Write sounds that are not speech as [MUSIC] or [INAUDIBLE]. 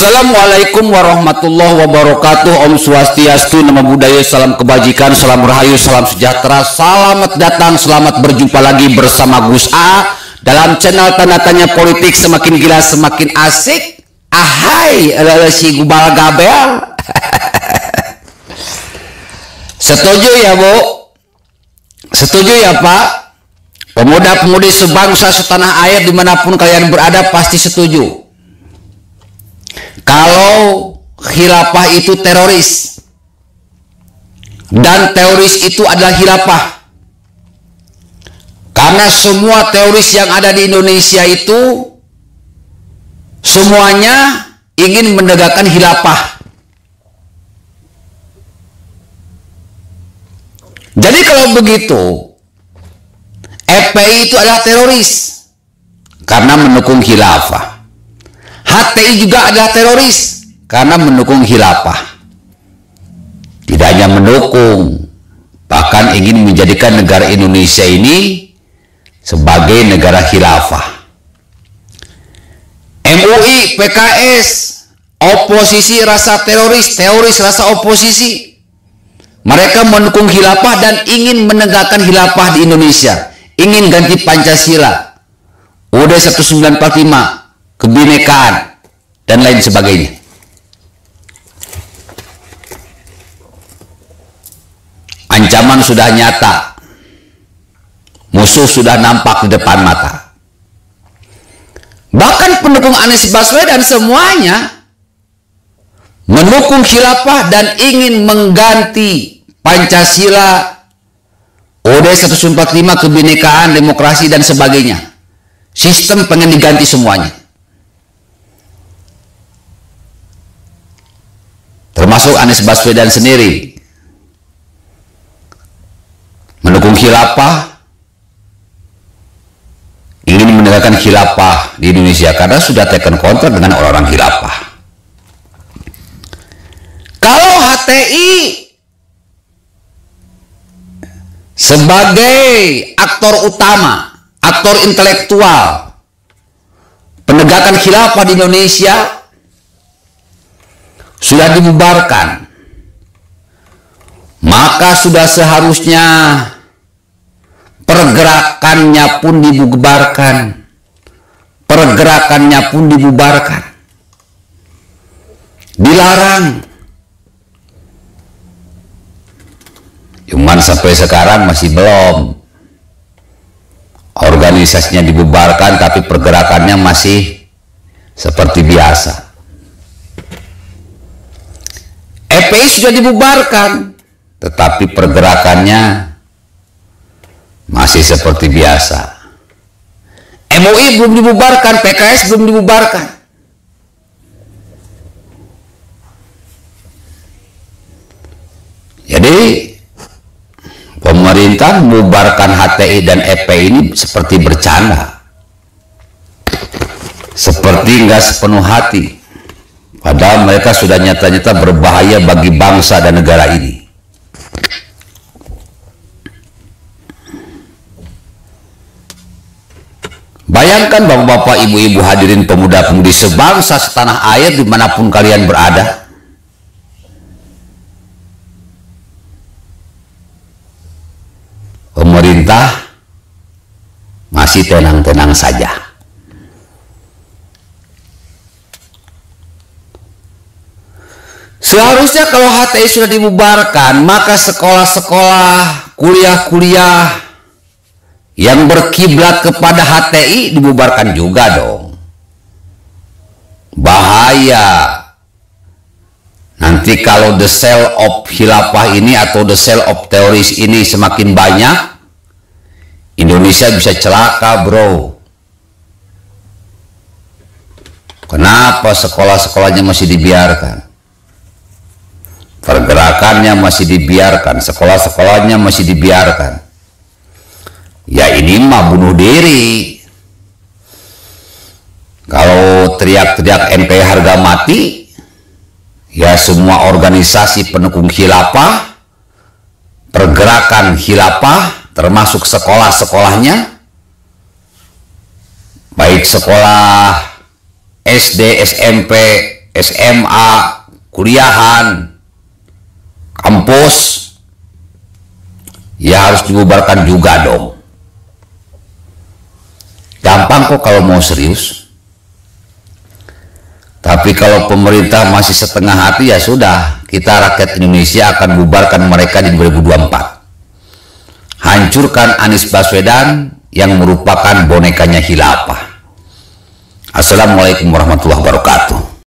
Assalamualaikum warahmatullahi wabarakatuh. Om Swastiastu, Nama Budaya, Salam Kebajikan, Salam Rahayu, Salam Sejahtera. Selamat datang, selamat berjumpa lagi bersama Gus A Dalam channel Tanda Tanya Politik. Semakin gila, semakin asik. Ahai, si Gubal Gabel. [LAUGHS] Setuju ya Bu? Setuju ya Pak? Pemuda-pemudi sebangsa setanah air di mana pun kalian berada pasti setuju kalau khilafah itu teroris dan teroris itu adalah khilafah. Karena semua teroris yang ada di Indonesia itu semuanya ingin menegakkan khilafah. Jadi kalau begitu FPI itu adalah teroris karena mendukung khilafah HTI juga adalah teroris karena mendukung khilafah. Tidak hanya mendukung, bahkan ingin menjadikan negara Indonesia ini sebagai negara khilafah. MUI, PKS, oposisi rasa teroris, teroris rasa oposisi. Mereka mendukung khilafah dan ingin menegakkan khilafah di Indonesia. Ingin ganti Pancasila. UUD 1945 kebinekaan, dan lain sebagainya. Ancaman sudah nyata, musuh sudah nampak di depan mata. Bahkan pendukung Anies Baswedan semuanya mendukung khilafah dan ingin mengganti Pancasila, OD 145 kebinekaan, demokrasi dan sebagainya. Sistem pengen diganti semuanya. Termasuk Anies Baswedan sendiri. Mendukung khilafah. Ingin menegakkan khilafah di Indonesia karena sudah tekan kontrak dengan orang-orang khilafah. Kalau HTI sebagai aktor utama aktor intelektual penegakan khilafah di Indonesia sudah dibubarkan, maka sudah seharusnya pergerakannya pun dibubarkan. Pergerakannya pun dibubarkan. Dilarang. Cuman sampai sekarang masih belum. Organisasinya dibubarkan tapi pergerakannya masih seperti biasa. FPI sudah dibubarkan, tetapi pergerakannya masih seperti biasa. MUI belum dibubarkan, PKS belum dibubarkan. Jadi pemerintah membubarkan HTI dan FPI ini seperti bercanda. Seperti nggak sepenuh hati. Mereka sudah nyata-nyata berbahaya bagi bangsa dan negara ini. Bayangkan bapak-bapak, ibu-ibu hadirin pemuda-pemudi sebangsa setanah air di mana pun kalian berada. Pemerintah masih tenang-tenang saja. Seharusnya kalau HTI sudah dibubarkan, maka sekolah-sekolah, kuliah-kuliah yang berkiblat kepada HTI dibubarkan juga dong. Bahaya. Nanti kalau the cell of hilafah ini atau the cell of teoris ini semakin banyak, Indonesia bisa celaka bro. Kenapa sekolah-sekolahnya masih dibiarkan? Pergerakannya masih dibiarkan, sekolah-sekolahnya masih dibiarkan. Ya ini mah bunuh diri. Kalau teriak-teriak NPI harga mati, ya semua organisasi pendukung khilafah, pergerakan khilafah, termasuk sekolah-sekolahnya, baik sekolah SD, SMP, SMA, kuliahan, kampus, ya harus dibubarkan juga dong. Gampang kok kalau mau serius. Tapi kalau pemerintah masih setengah hati ya sudah, kita rakyat Indonesia akan bubarkan mereka di 2024. Hancurkan Anies Baswedan yang merupakan bonekanya hilafah. Assalamualaikum warahmatullahi wabarakatuh.